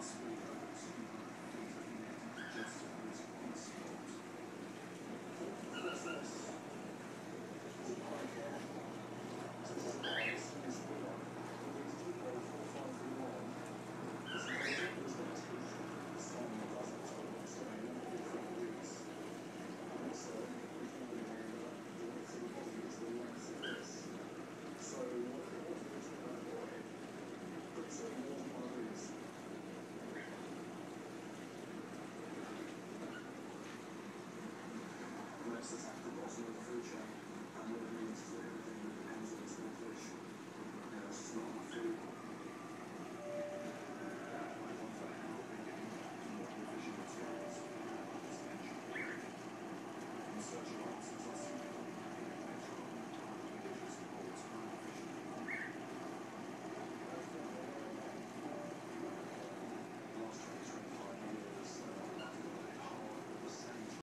responsibility. this is after most of